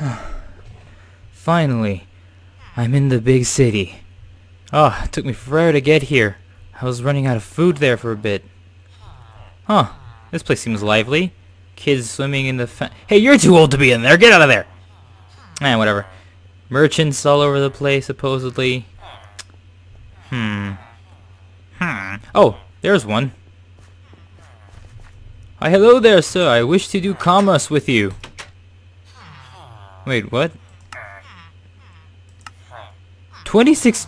Finally, I'm in the big city. Oh, it took me forever to get here. I was running out of food there for a bit. Huh, this place seems lively. Kids swimming in the fa- Hey, you're too old to be in there! Get out of there! Eh, whatever. Merchants all over the place, supposedly. Hmm. Hmm. Oh, there's one. Hi, hello there, sir. I wish to do commerce with you. Wait, what? 26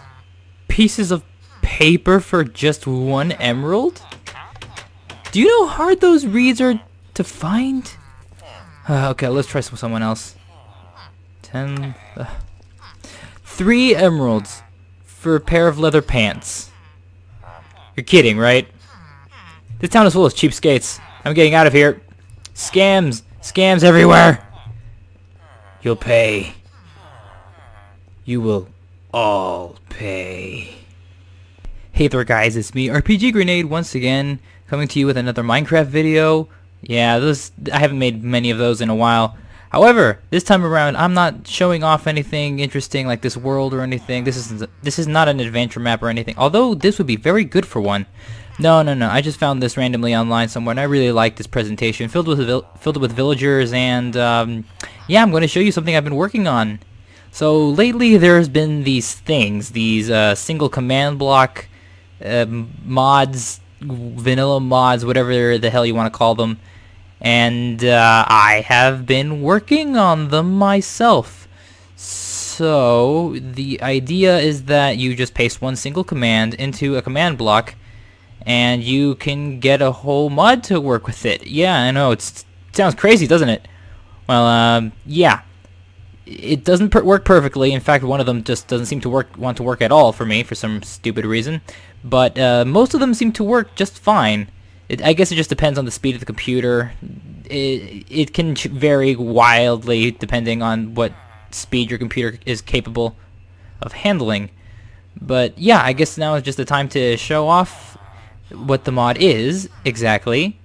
pieces of paper for just one emerald? Do you know how hard those reeds are to find? Uh, okay, let's try some, someone else. Ten... Uh, three emeralds for a pair of leather pants. You're kidding, right? This town is full of cheapskates. I'm getting out of here. Scams! Scams everywhere! You'll pay. You will all pay. Hey there guys, it's me, RPG Grenade, once again, coming to you with another Minecraft video. Yeah, this I haven't made many of those in a while. However, this time around, I'm not showing off anything interesting like this world or anything. This is this is not an adventure map or anything. Although this would be very good for one. No, no, no. I just found this randomly online somewhere, and I really like this presentation, filled with filled with villagers, and um, yeah, I'm going to show you something I've been working on. So lately, there's been these things, these uh, single command block uh, mods, vanilla mods, whatever the hell you want to call them. And uh, I have been working on them myself. So the idea is that you just paste one single command into a command block and you can get a whole mod to work with it. Yeah, I know, it sounds crazy, doesn't it? Well, um, yeah it doesn't per work perfectly. In fact, one of them just doesn't seem to work want to work at all for me for some stupid reason. But uh, most of them seem to work just fine. It, I guess it just depends on the speed of the computer. It, it can vary wildly depending on what speed your computer is capable of handling. But yeah, I guess now is just the time to show off what the mod is exactly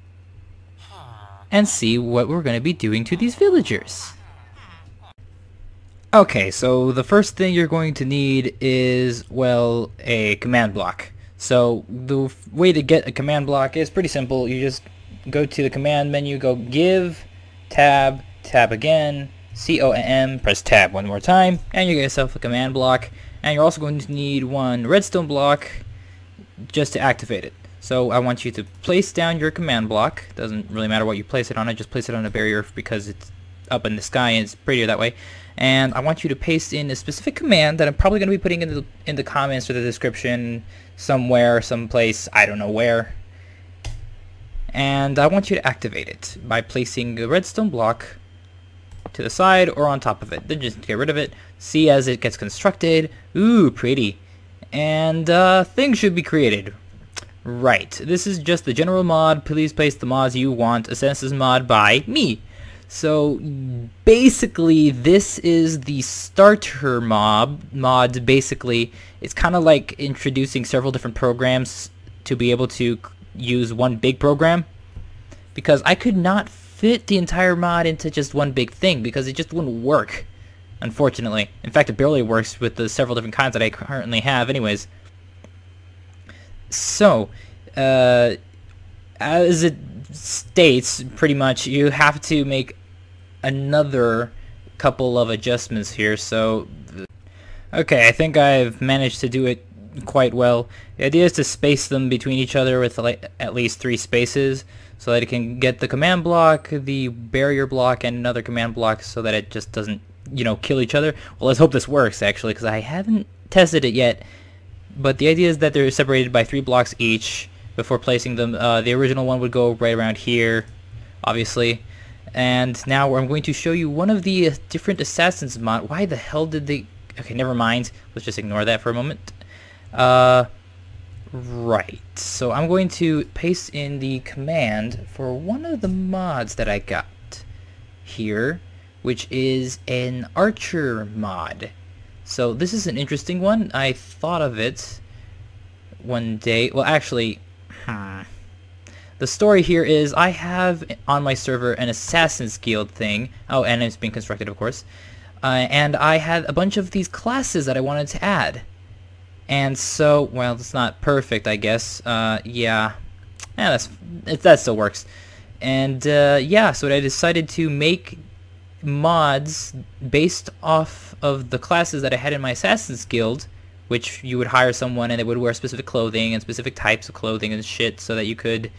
and see what we're going to be doing to these villagers. Okay, so the first thing you're going to need is, well, a command block. So the way to get a command block is pretty simple. You just go to the command menu, go give, tab, tab again, C-O-M, press tab one more time, and you get yourself a command block. And you're also going to need one redstone block just to activate it. So I want you to place down your command block. Doesn't really matter what you place it on. I just place it on a barrier because it's up in the sky and it's prettier that way. And I want you to paste in a specific command that I'm probably going to be putting in the, in the comments or the description somewhere, someplace, I don't know where. And I want you to activate it by placing a redstone block to the side or on top of it. Then just get rid of it. See as it gets constructed. Ooh, pretty. And uh, things should be created. Right, this is just the general mod. Please place the mods you want. Assassins mod by me. So basically this is the starter mob mod basically it's kind of like introducing several different programs to be able to use one big program because I could not fit the entire mod into just one big thing because it just wouldn't work unfortunately in fact it barely works with the several different kinds that I currently have anyways so uh, as it states pretty much you have to make another couple of adjustments here. So, okay, I think I've managed to do it quite well. The idea is to space them between each other with at least three spaces so that it can get the command block, the barrier block, and another command block so that it just doesn't, you know, kill each other. Well, let's hope this works actually because I haven't tested it yet. But the idea is that they're separated by three blocks each before placing them. Uh, the original one would go right around here, obviously. And now I'm going to show you one of the different assassins mod. Why the hell did they... Okay, never mind. Let's just ignore that for a moment. Uh, right. So I'm going to paste in the command for one of the mods that I got here, which is an archer mod. So this is an interesting one. I thought of it one day. Well, actually, the story here is I have on my server an Assassin's Guild thing. Oh, and it's being constructed, of course. Uh, and I had a bunch of these classes that I wanted to add. And so, well, it's not perfect, I guess. Uh, yeah, yeah, that's it, that still works. And uh, yeah, so I decided to make mods based off of the classes that I had in my Assassin's Guild, which you would hire someone and they would wear specific clothing and specific types of clothing and shit so that you could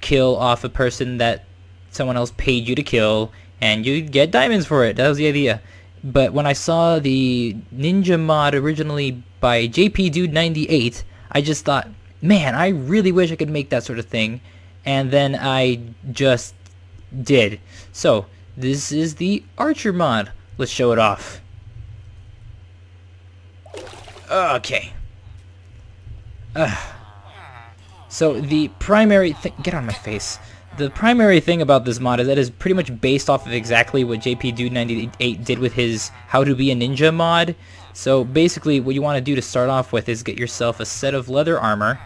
kill off a person that someone else paid you to kill and you'd get diamonds for it. That was the idea. But when I saw the Ninja mod originally by JP Dude 98, I just thought, man, I really wish I could make that sort of thing. And then I just did. So, this is the Archer mod. Let's show it off. Okay. So the primary thing, get on my face. The primary thing about this mod is that it's pretty much based off of exactly what JP Dude 98 did with his How to Be a Ninja mod. So basically what you want to do to start off with is get yourself a set of leather armor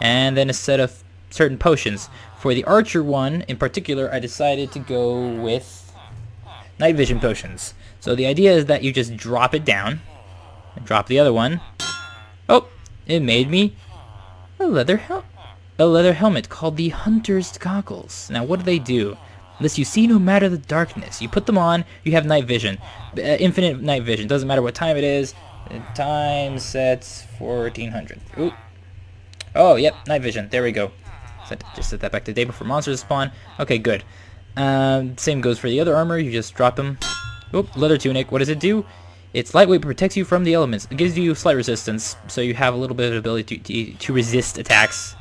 and then a set of certain potions. For the archer one in particular, I decided to go with night vision potions. So the idea is that you just drop it down, And drop the other one. Oh, it made me a leather hel a leather helmet called the Hunter's Goggles. Now, what do they do? Unless you see no matter the darkness. You put them on, you have night vision. Uh, infinite night vision. Doesn't matter what time it is. Time sets 1400. Ooh. Oh, yep, night vision. There we go. Set, just set that back to day before monsters spawn. Okay, good. Um, same goes for the other armor. You just drop them. Oop, leather tunic. What does it do? It's lightweight, protects you from the elements. It gives you slight resistance, so you have a little bit of ability to, to, to resist attacks.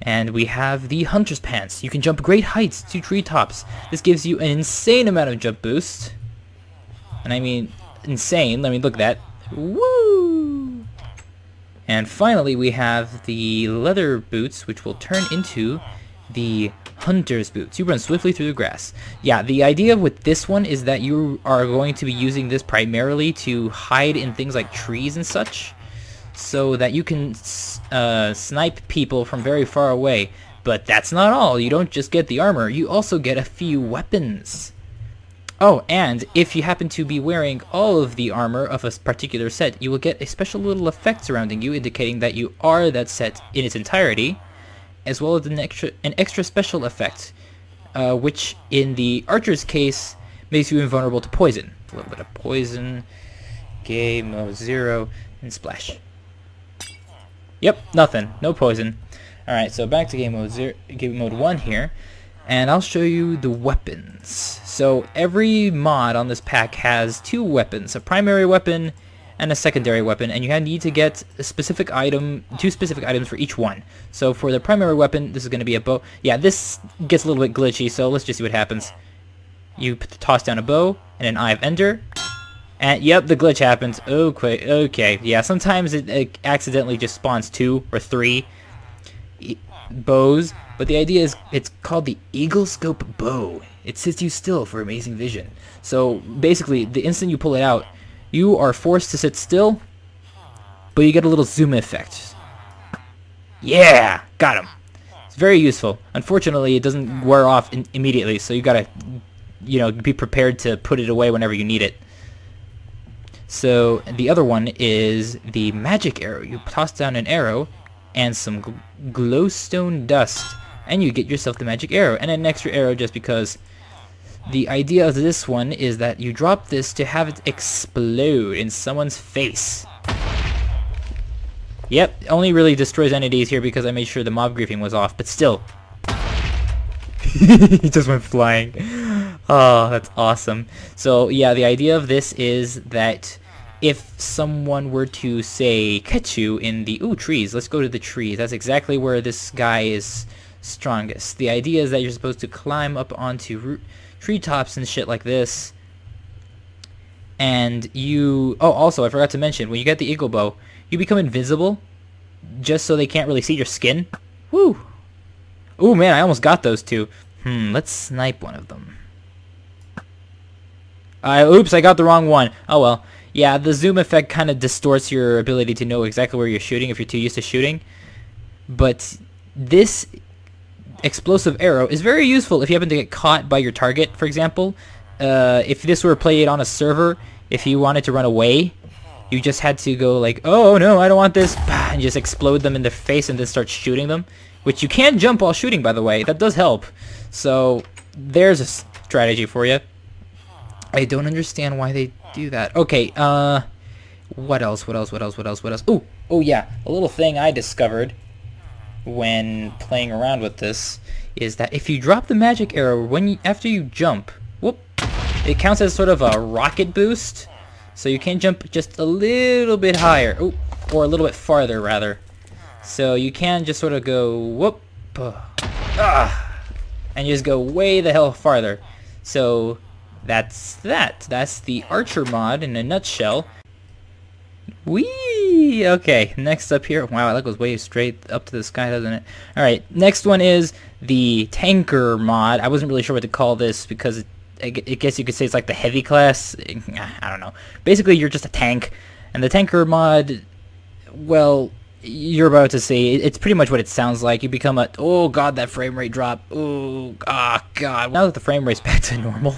And we have the Hunter's Pants. You can jump great heights to treetops. This gives you an insane amount of jump boost. And I mean, insane. Let me look at that. Woo! And finally, we have the leather boots, which will turn into the hunter's boots. You run swiftly through the grass. Yeah, the idea with this one is that you are going to be using this primarily to hide in things like trees and such, so that you can uh, snipe people from very far away. But that's not all. You don't just get the armor, you also get a few weapons. Oh, and if you happen to be wearing all of the armor of a particular set, you will get a special little effect surrounding you indicating that you are that set in its entirety as well as an extra, an extra special effect, uh, which in the archer's case makes you invulnerable to poison. A little bit of poison, game mode 0, and splash. Yep, nothing. No poison. Alright, so back to game mode, zero, game mode 1 here, and I'll show you the weapons. So every mod on this pack has two weapons, a primary weapon and a secondary weapon, and you need to get a specific item, two specific items for each one. So for the primary weapon, this is going to be a bow. Yeah, this gets a little bit glitchy, so let's just see what happens. You put toss down a bow and an Eye of Ender, and yep, the glitch happens. Okay, okay, yeah, sometimes it, it accidentally just spawns two or three bows, but the idea is it's called the Eagle Scope Bow. It sits you still for amazing vision. So basically, the instant you pull it out, you are forced to sit still, but you get a little zoom effect. Yeah! Got him! It's very useful. Unfortunately, it doesn't wear off immediately, so you gotta, you know, be prepared to put it away whenever you need it. So, the other one is the magic arrow. You toss down an arrow and some gl glowstone dust, and you get yourself the magic arrow, and an extra arrow just because the idea of this one is that you drop this to have it explode in someone's face. Yep, only really destroys entities here because I made sure the mob griefing was off, but still. he just went flying. Oh, that's awesome. So yeah, the idea of this is that if someone were to say catch you in the ooh trees, let's go to the trees. That's exactly where this guy is strongest. The idea is that you're supposed to climb up onto treetops and shit like this. And you... Oh, also, I forgot to mention, when you get the Eagle Bow, you become invisible just so they can't really see your skin. Woo! Ooh, man, I almost got those two. Hmm, let's snipe one of them. Uh, oops, I got the wrong one. Oh well. Yeah, the zoom effect kind of distorts your ability to know exactly where you're shooting if you're too used to shooting. But this explosive arrow is very useful if you happen to get caught by your target, for example. Uh, if this were played on a server, if you wanted to run away, you just had to go like, oh no, I don't want this, and just explode them in the face and then start shooting them. Which you can jump while shooting, by the way. That does help. So, there's a strategy for you. I don't understand why they do that. Okay, uh, what else, what else, what else, what else, what else? Oh, oh yeah, a little thing I discovered when playing around with this is that if you drop the magic arrow when you, after you jump, whoop, it counts as sort of a rocket boost. So you can jump just a little bit higher, or a little bit farther rather. So you can just sort of go whoop, ah, and you just go way the hell farther. So that's that. That's the Archer mod in a nutshell. Whee! Okay, next up here. Wow, that goes way straight up to the sky, doesn't it? Alright, next one is the Tanker mod. I wasn't really sure what to call this because it, I guess you could say it's like the heavy class. I don't know. Basically, you're just a tank. And the Tanker mod, well, you're about to see, it's pretty much what it sounds like. You become a, oh god, that frame rate drop. Oh, ah, god. Now that the frame rate's back to normal,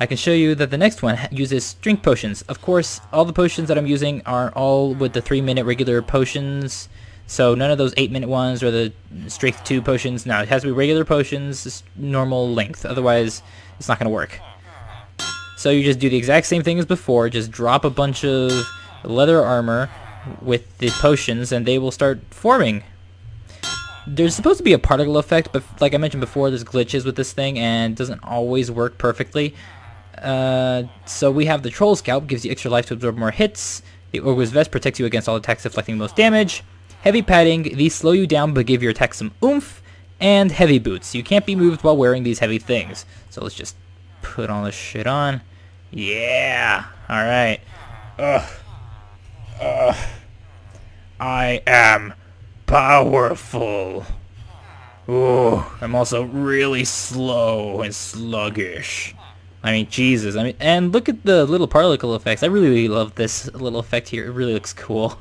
I can show you that the next one uses drink potions. Of course, all the potions that I'm using are all with the 3 minute regular potions. So none of those 8 minute ones or the strength 2 potions. No, it has to be regular potions, normal length. Otherwise, it's not going to work. So you just do the exact same thing as before. Just drop a bunch of leather armor with the potions and they will start forming. There's supposed to be a particle effect, but like I mentioned before, there's glitches with this thing and it doesn't always work perfectly. Uh, so we have the Troll Scalp, gives you extra life to absorb more hits. The Ogre's Vest protects you against all attacks deflecting most damage. Heavy Padding, these slow you down but give your attack some oomph. And Heavy Boots, you can't be moved while wearing these heavy things. So let's just put all this shit on. Yeah! Alright. Ugh. Ugh. I am powerful. Ooh, I'm also really slow and sluggish. I mean, Jesus. I mean, and look at the little particle effects. I really, really love this little effect here. It really looks cool.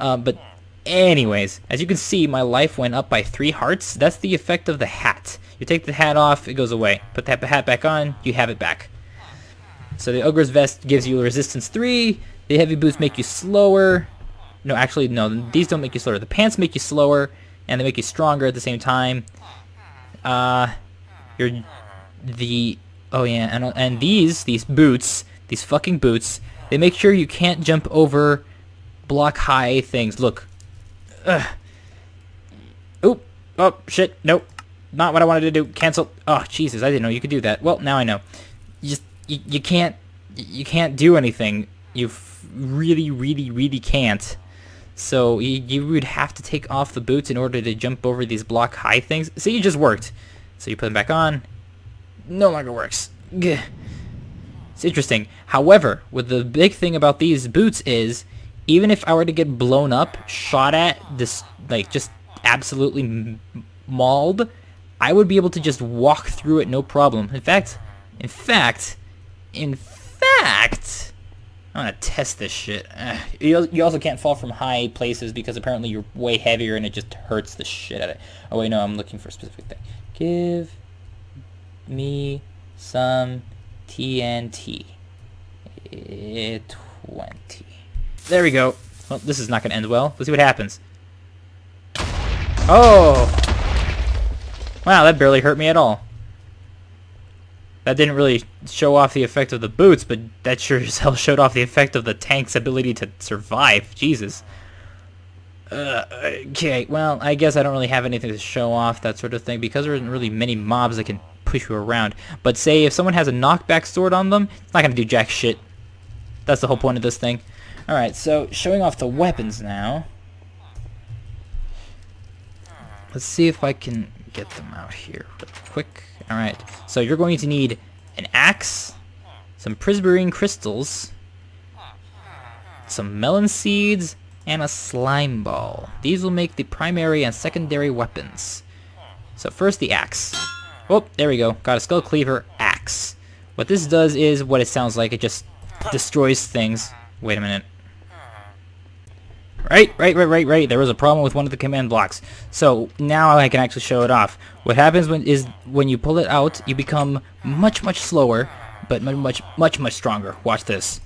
Uh, but anyways, as you can see, my life went up by three hearts. That's the effect of the hat. You take the hat off, it goes away. Put the hat back on, you have it back. So the Ogre's Vest gives you resistance 3. The heavy boots make you slower. No, actually, no. These don't make you slower. The pants make you slower, and they make you stronger at the same time. Uh, you're the Oh yeah, and and these these boots, these fucking boots, they make sure you can't jump over block high things. Look. Ugh. Oop. Oh shit. Nope. Not what I wanted to do. Cancel. Oh Jesus, I didn't know you could do that. Well, now I know. You just you, you can't you can't do anything. You really really really can't. So you, you would have to take off the boots in order to jump over these block high things. See, it just worked. So you put them back on, no longer works. Gah. It's interesting. However, what the big thing about these boots is, even if I were to get blown up, shot at, this like just absolutely mauled, I would be able to just walk through it no problem. In fact, in fact, in fact, I'm gonna test this shit. You, you also can't fall from high places because apparently you're way heavier and it just hurts the shit out of it. Oh wait, no, I'm looking for a specific thing. Give me some TNT. 20. There we go. Well, this is not going to end well. Let's see what happens. Oh! Wow, that barely hurt me at all. That didn't really show off the effect of the boots, but that sure as hell showed off the effect of the tank's ability to survive. Jesus. Uh, okay, well, I guess I don't really have anything to show off, that sort of thing, because there isn't really many mobs that can push you around. But say if someone has a knockback sword on them, it's not going to do jack shit. That's the whole point of this thing. Alright, so showing off the weapons now. Let's see if I can get them out here real quick. Alright, so you're going to need an axe, some prismarine crystals, some melon seeds, and a slime ball. These will make the primary and secondary weapons. So first the axe. Oh, there we go. Got a Skull Cleaver Axe. What this does is what it sounds like. It just destroys things. Wait a minute. Right, right, right, right, right. There was a problem with one of the command blocks. So now I can actually show it off. What happens when is when you pull it out, you become much, much slower, but much, much, much, stronger. Watch this.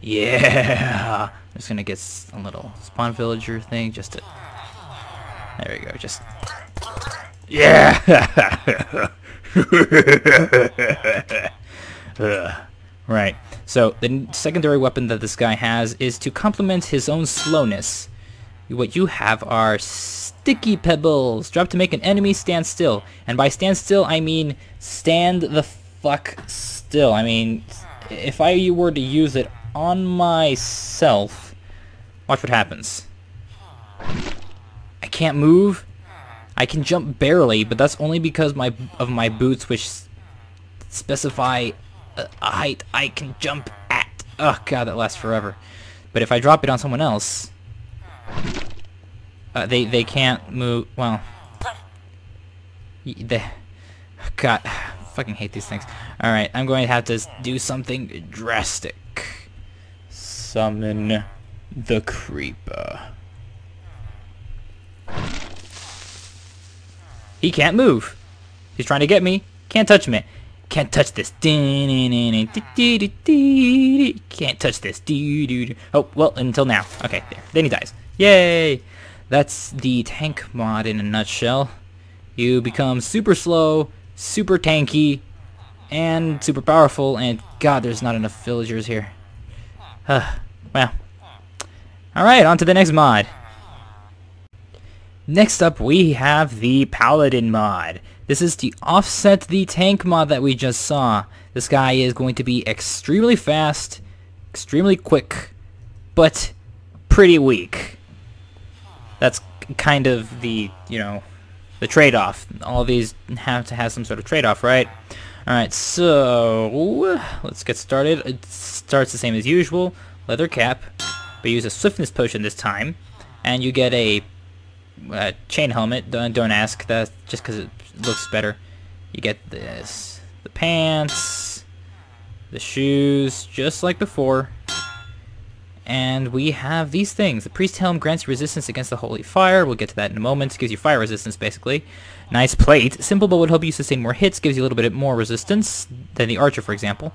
Yeah. I'm just gonna get a little spawn villager thing just to. There we go. Just. Yeah. right. So the secondary weapon that this guy has is to complement his own slowness. What you have are sticky pebbles. Drop to make an enemy stand still. And by stand still, I mean stand the fuck still. I mean, if I were to use it on myself, watch what happens. I can't move. I can jump barely, but that's only because my of my boots, which specify a, a height I can jump at. Oh god, that lasts forever. But if I drop it on someone else, uh, they they can't move. Well, they. God, I fucking hate these things. All right, I'm going to have to do something drastic. Summon the creeper. He can't move. He's trying to get me. Can't touch me. Can't touch this. Can't touch this. Oh, well, until now. Okay, there. Then he dies. Yay! That's the tank mod in a nutshell. You become super slow, super tanky, and super powerful, and god, there's not enough villagers here. Uh, well. Alright, on to the next mod. Next up, we have the Paladin mod. This is to offset the tank mod that we just saw. This guy is going to be extremely fast, extremely quick, but pretty weak. That's kind of the, you know, the trade-off. All these have to have some sort of trade-off, right? Alright, so let's get started. It starts the same as usual. Leather cap, but use a swiftness potion this time. And you get a uh, chain helmet. Don't, don't ask that just because it looks better. You get this, the pants, the shoes, just like before. And we have these things. The Priest Helm grants resistance against the Holy Fire. We'll get to that in a moment. Gives you fire resistance, basically. Nice plate. Simple, but would help you sustain more hits. Gives you a little bit more resistance than the Archer, for example.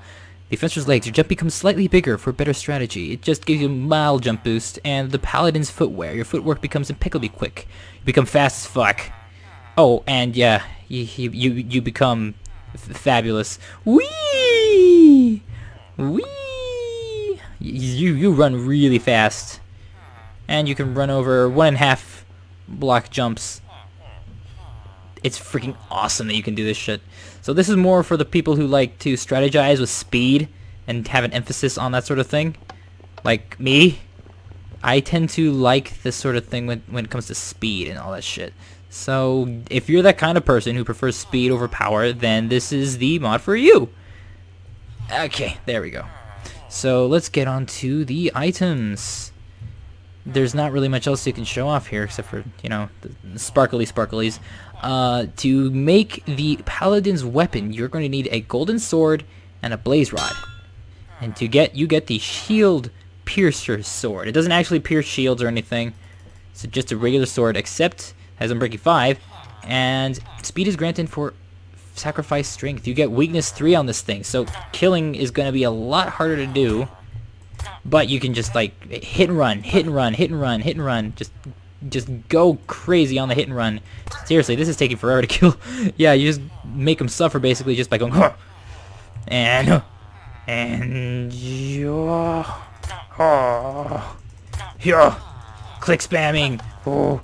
The Defensor's legs, your jump becomes slightly bigger for better strategy. It just gives you a mild jump boost. And the Paladin's footwear, your footwork becomes impeccably quick. You become fast as fuck. Oh, and yeah, you you you become fabulous. Wee, wee. You you run really fast, and you can run over one and a half block jumps. It's freaking awesome that you can do this shit. So this is more for the people who like to strategize with speed and have an emphasis on that sort of thing. Like me, I tend to like this sort of thing when, when it comes to speed and all that shit. So if you're that kind of person who prefers speed over power, then this is the mod for you. Okay, there we go. So let's get on to the items. There's not really much else you can show off here except for, you know, the sparkly sparklies. Uh, to make the paladin's weapon, you're going to need a golden sword and a blaze rod. And to get, you get the shield piercer sword. It doesn't actually pierce shields or anything. It's just a regular sword, except has Unbreaking 5. And speed is granted for sacrifice strength. You get weakness 3 on this thing, so killing is going to be a lot harder to do. But you can just, like, hit and run, hit and run, hit and run, hit and run. Just just go crazy on the hit and run. Seriously, this is taking forever to kill. yeah, you just make them suffer basically just by going, huh, and, and, oh, oh, yeah, click spamming, oh,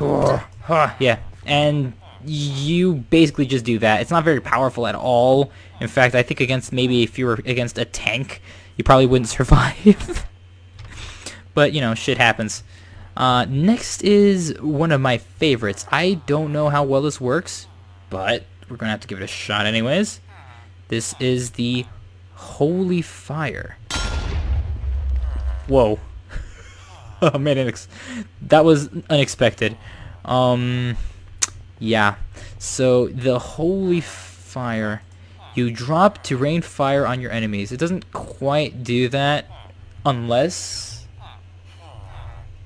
oh, oh, yeah, and you basically just do that. It's not very powerful at all. In fact, I think against maybe if you were against a tank, you probably wouldn't survive. but, you know, shit happens. Uh, next is one of my favorites. I don't know how well this works, but we're going to have to give it a shot anyways. This is the Holy Fire. Whoa. oh man, that was unexpected. Um, yeah. So the Holy Fire, you drop to rain fire on your enemies. It doesn't quite do that unless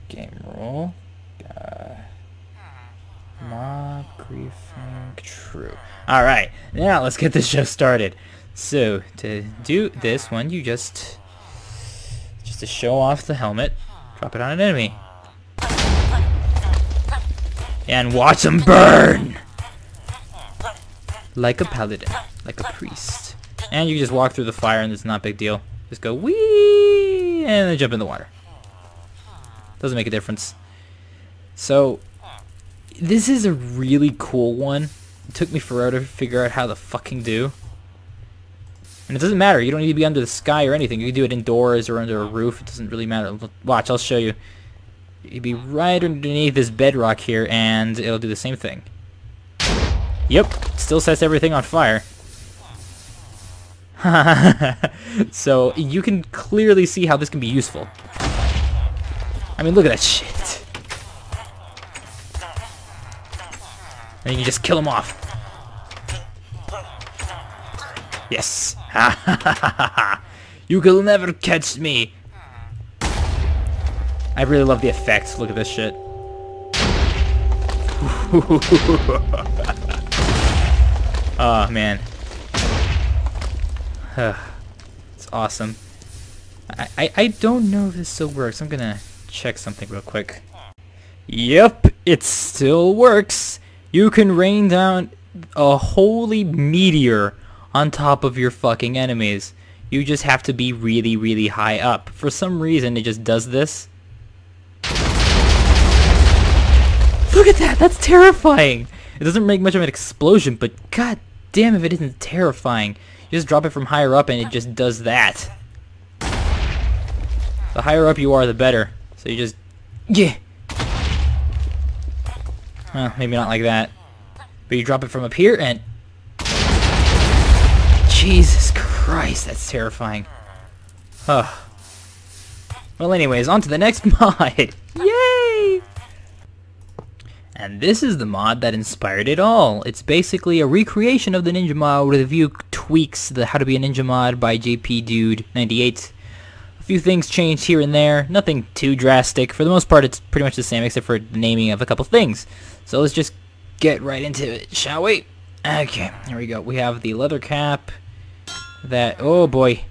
game rule. Uh, mob griefing true. All right, now let's get this show started. So to do this one, you just just to show off the helmet, drop it on an enemy, and watch them burn like a paladin, like a priest. And you just walk through the fire, and it's not a big deal. Just go wee, and then jump in the water. Doesn't make a difference. So, this is a really cool one. It took me forever to figure out how to fucking do. And it doesn't matter. You don't need to be under the sky or anything. You can do it indoors or under a roof. It doesn't really matter. Watch, I'll show you. You'd be right underneath this bedrock here, and it'll do the same thing. Yep, still sets everything on fire. so you can clearly see how this can be useful. I mean, look at that shit. And you can just kill them off. Yes. you will never catch me. I really love the effects. Look at this shit. oh, man. It's awesome. I, I, I don't know if this still works. I'm gonna check something real quick. Yep, it still works. You can rain down a holy meteor on top of your fucking enemies. You just have to be really, really high up. For some reason, it just does this. Look at that! That's terrifying! It doesn't make much of an explosion, but god damn if it isn't terrifying. Just drop it from higher up and it just does that. The higher up you are, the better. So you just... Yeah! Well, maybe not like that. But you drop it from up here and... Jesus Christ, that's terrifying. Huh. Well anyways, on to the next mod! Yay! And this is the mod that inspired it all. It's basically a recreation of the Ninja mod with a few tweaks, the How to Be a Ninja mod by JP Dude 98 A few things changed here and there, nothing too drastic. For the most part, it's pretty much the same except for the naming of a couple things. So let's just get right into it, shall we? Okay, here we go. We have the leather cap. That, oh boy.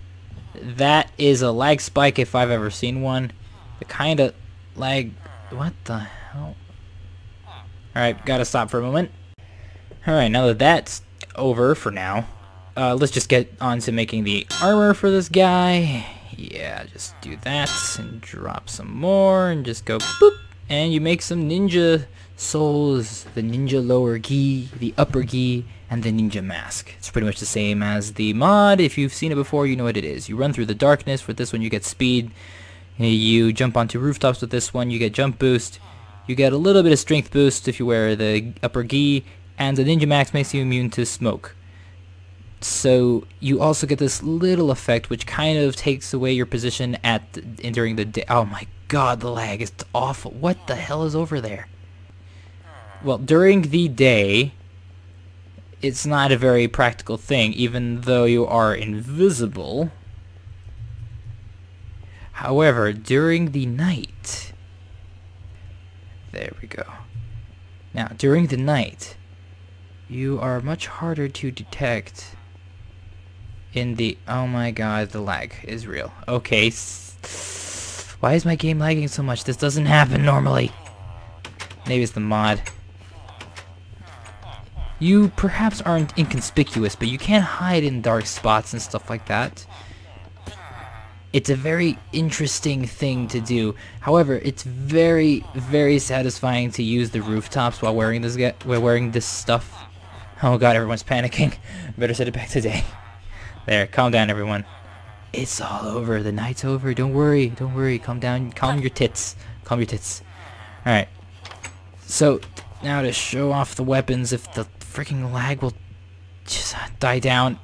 That is a lag spike if I've ever seen one. The kind of lag, what the hell? Alright, gotta stop for a moment. Alright, now that that's over for now, uh, let's just get on to making the armor for this guy. Yeah, just do that and drop some more and just go boop. And you make some ninja souls, the ninja lower gi, the upper gi, and the ninja mask. It's pretty much the same as the mod. If you've seen it before, you know what it is. You run through the darkness. With this one, you get speed. You jump onto rooftops with this one, you get jump boost. You get a little bit of strength boost if you wear the upper gi, and the Ninja Mask makes you immune to smoke. So you also get this little effect which kind of takes away your position at the, during the day. Oh my god, the lag is awful. What the hell is over there? Well, during the day, it's not a very practical thing, even though you are invisible. However, during the night, there we go. Now, during the night, you are much harder to detect in the... Oh my god, the lag is real. Okay. Why is my game lagging so much? This doesn't happen normally. Maybe it's the mod. You perhaps aren't inconspicuous, but you can't hide in dark spots and stuff like that. It's a very interesting thing to do. However, it's very, very satisfying to use the rooftops while wearing this while wearing this stuff. Oh god, everyone's panicking. Better set it back today. There, calm down everyone. It's all over. The night's over. Don't worry. Don't worry. Calm down. Calm your tits. Calm your tits. Alright. So, now to show off the weapons if the freaking lag will just uh, die down.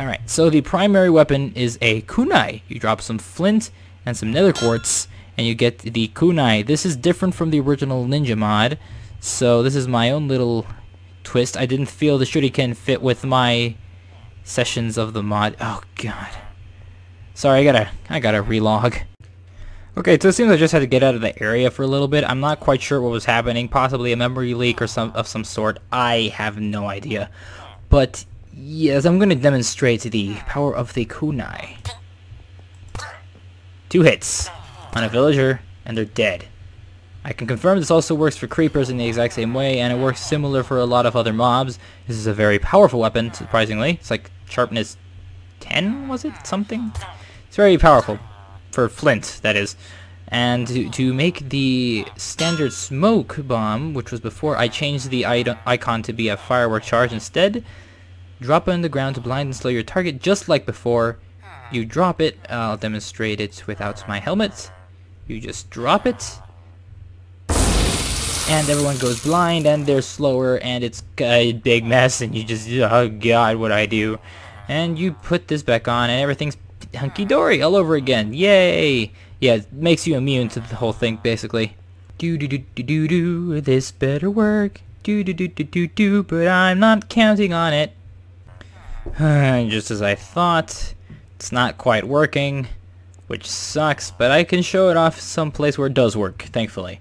Alright, so the primary weapon is a kunai. You drop some flint and some nether quartz, and you get the kunai. This is different from the original ninja mod, so this is my own little twist. I didn't feel the shuriken fit with my sessions of the mod. Oh god. Sorry, I gotta, I gotta relog. Okay, so it seems I just had to get out of the area for a little bit. I'm not quite sure what was happening. Possibly a memory leak or some of some sort. I have no idea. But yes, I'm going to demonstrate the power of the kunai. Two hits on a villager, and they're dead. I can confirm this also works for creepers in the exact same way, and it works similar for a lot of other mobs. This is a very powerful weapon, surprisingly. It's like sharpness 10, was it? Something? It's very powerful. For flint, that is. And to, to make the standard smoke bomb, which was before, I changed the icon to be a firework charge instead. Drop it on the ground to blind and slow your target just like before. You drop it, I'll demonstrate it without my helmet. You just drop it, and everyone goes blind and they're slower and it's a big mess and you just oh god what I do? And you put this back on and everything's hunky-dory all over again. Yay! Yeah it makes you immune to the whole thing basically. Do do do do do do this better work. Do do do do do do but I'm not counting on it just as I thought it's not quite working which sucks but I can show it off someplace where it does work thankfully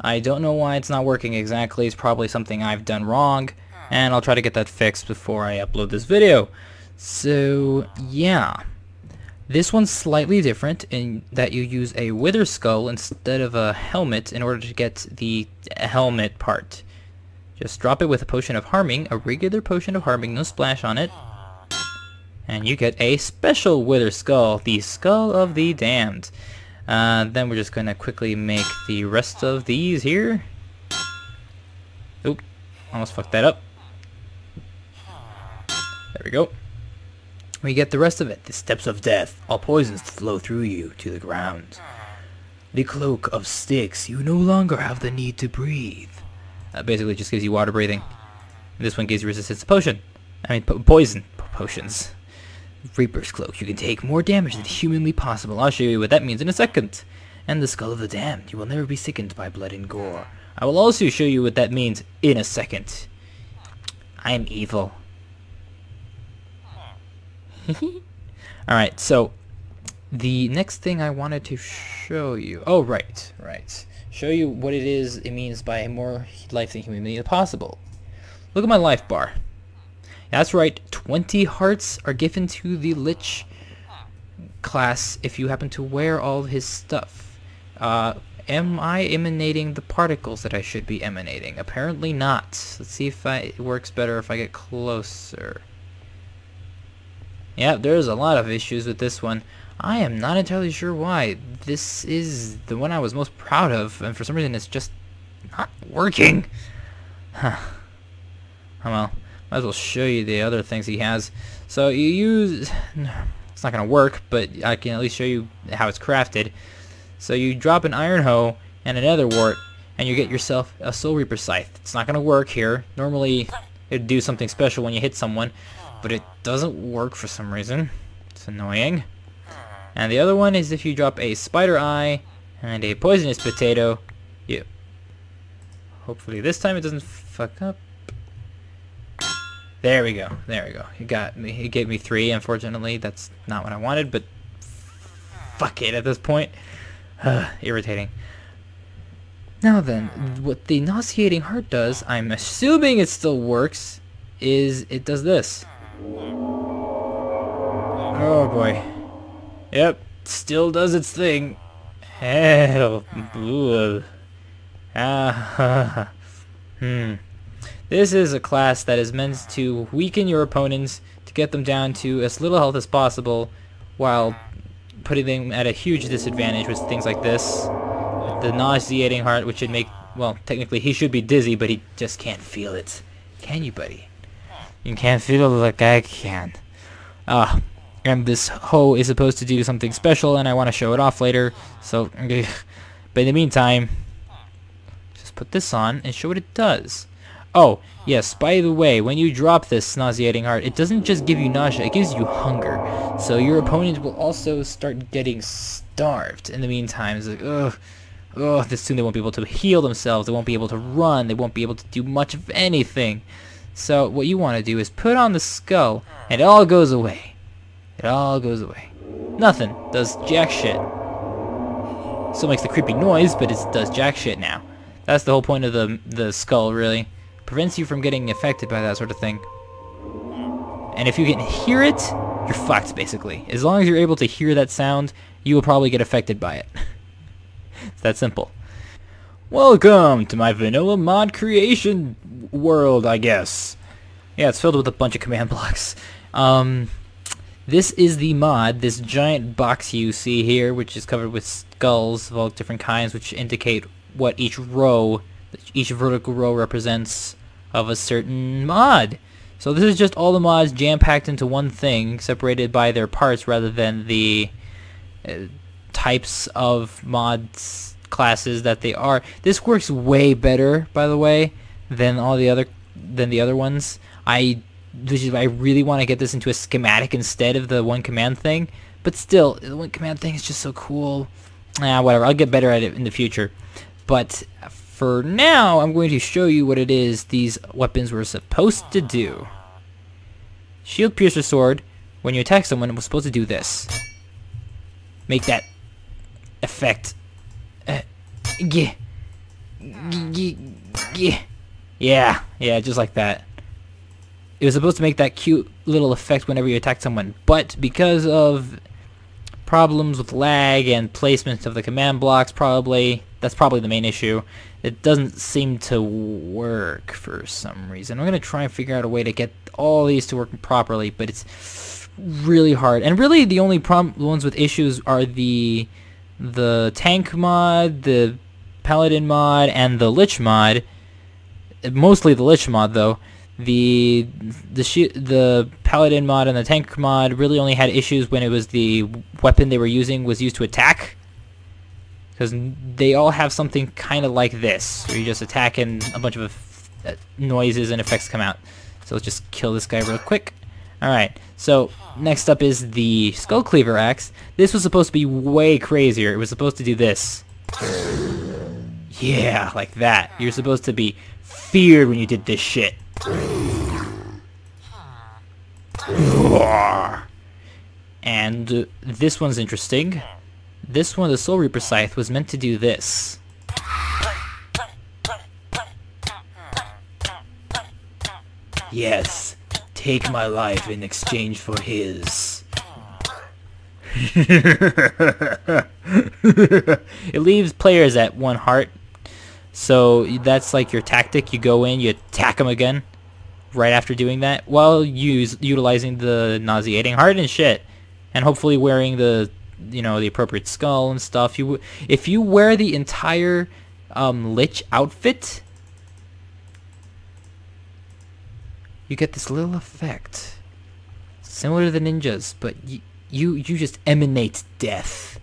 I don't know why it's not working exactly. It's probably something I've done wrong, and I'll try to get that fixed before I upload this video. So, yeah. This one's slightly different in that you use a wither skull instead of a helmet in order to get the helmet part. Just drop it with a potion of harming, a regular potion of harming, no splash on it. And you get a special wither skull, the Skull of the Damned. Uh, then we're just going to quickly make the rest of these here. Oop, almost fucked that up. There we go. We get the rest of it. The steps of death. All poisons flow through you to the ground. The cloak of Styx. You no longer have the need to breathe. Uh, basically, just gives you water breathing. This one gives you resistance to potion. I mean, po poison potions. Reaper's Cloak. You can take more damage than humanly possible. I'll show you what that means in a second. And the Skull of the Damned. You will never be sickened by blood and gore. I will also show you what that means in a second. I am evil. Alright, so the next thing I wanted to show you... Oh, right, right. Show you what it is it means by more life than humanly possible. Look at my life bar. That's right, 20 hearts are given to the Lich class if you happen to wear all his stuff. Uh, am I emanating the particles that I should be emanating? Apparently not. Let's see if I, it works better if I get closer. Yeah, there's a lot of issues with this one. I am not entirely sure why. This is the one I was most proud of, and for some reason it's just not working. Huh. Oh well. Might as well show you the other things he has. So you use... It's not going to work, but I can at least show you how it's crafted. So you drop an iron hoe and nether wart, and you get yourself a soul reaper scythe. It's not going to work here. Normally, it'd do something special when you hit someone, but it doesn't work for some reason. It's annoying. And the other one is if you drop a spider eye and a poisonous potato, you... Hopefully this time it doesn't fuck up. There we go. There we go. He got me. He gave me three. Unfortunately, that's not what I wanted, but fuck it at this point. irritating. Now then, what the nauseating heart does, I'm assuming it still works, is it does this. Oh boy. Yep, still does its thing. Hell. Ah. hmm. This is a class that is meant to weaken your opponents to get them down to as little health as possible while putting them at a huge disadvantage with things like this. The nauseating heart, which should make, well, technically he should be dizzy, but he just can't feel it. Can you, buddy? You can't feel it like I can. Ah, and this hoe is supposed to do something special, and I want to show it off later, so, but in the meantime, just put this on and show what it does. Oh, yes, by the way, when you drop this nauseating heart, it doesn't just give you nausea, it gives you hunger. So your opponent will also start getting starved in the meantime. It's like, ugh, ugh, this soon they won't be able to heal themselves, they won't be able to run, they won't be able to do much of anything. So what you want to do is put on the skull, and it all goes away. It all goes away. Nothing. Does jack shit. Still makes the creepy noise, but it does jack shit now. That's the whole point of the the skull, really. Prevents you from getting affected by that sort of thing. And if you can hear it, you're fucked, basically. As long as you're able to hear that sound, you will probably get affected by it. it's that simple. Welcome to my vanilla mod creation world, I guess. Yeah, it's filled with a bunch of command blocks. Um, this is the mod, this giant box you see here, which is covered with skulls of all different kinds, which indicate what each row, each vertical row represents of a certain mod. So this is just all the mods jam-packed into one thing, separated by their parts rather than the uh, types of mods classes that they are. This works way better, by the way, than all the other than the other ones. I which is I really want to get this into a schematic instead of the one command thing. But still, the one command thing is just so cool. Ah, whatever. I'll get better at it in the future. But for now, I'm going to show you what it is these weapons were supposed to do. Shield Piercer Sword, when you attack someone, it was supposed to do this. Make that effect. Uh, yeah. Yeah, yeah, just like that it was supposed to make that cute little effect whenever you attack someone, but because of problems with lag and placement of the command blocks, probably, that's probably the main issue, it doesn't seem to work for some reason. I'm going to try and figure out a way to get all these to work properly, but it's really hard. And really the only problem ones with issues are the the tank mod, the paladin mod, and the lich mod. Mostly the lich mod though the the the paladin mod and the tank mod really only had issues when it was the weapon they were using was used to attack. Because they all have something kind of like this where you just attack and a bunch of uh, noises and effects come out. So let's just kill this guy real quick. Alright so next up is the skull cleaver axe. This was supposed to be way crazier. It was supposed to do this. Yeah like that. You're supposed to be feared when you did this shit and this one's interesting. This one, the Soul Reaper Scythe, was meant to do this. Yes, take my life in exchange for his. it leaves players at one heart so that's like your tactic. You go in, you attack them again right after doing that while use utilizing the nauseating heart and shit and hopefully wearing the you know the appropriate skull and stuff you if you wear the entire um, lich outfit you get this little effect similar to the ninjas but you you, you just emanate death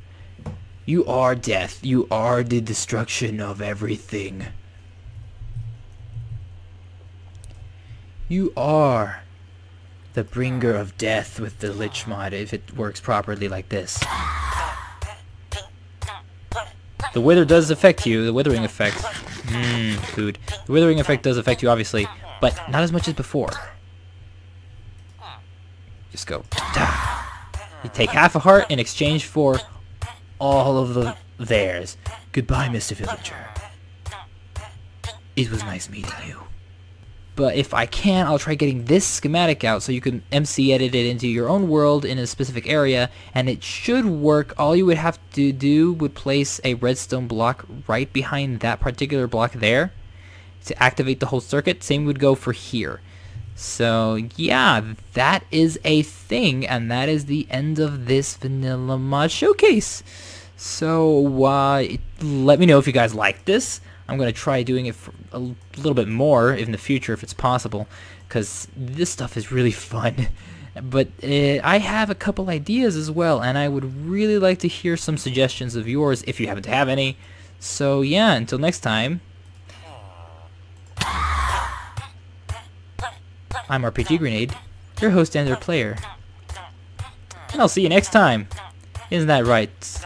you are death. You are the destruction of everything. You are the bringer of death with the Lich mod if it works properly like this. The wither does affect you, the withering effect. Mmm, food. The withering effect does affect you, obviously, but not as much as before. Just go. You take half a heart in exchange for all of the theirs. Goodbye, Mr. Villager. It was nice meeting you. But if I can, I'll try getting this schematic out so you can MC edit it into your own world in a specific area, and it should work. All you would have to do would place a redstone block right behind that particular block there to activate the whole circuit. Same would go for here. So yeah, that is a thing, and that is the end of this Vanilla Mod Showcase. So uh, let me know if you guys like this. I'm going to try doing it a little bit more in the future if it's possible, because this stuff is really fun. But uh, I have a couple ideas as well, and I would really like to hear some suggestions of yours if you happen to have any. So yeah, until next time, I'm RPG Grenade, your host and your player. And I'll see you next time. Isn't that right?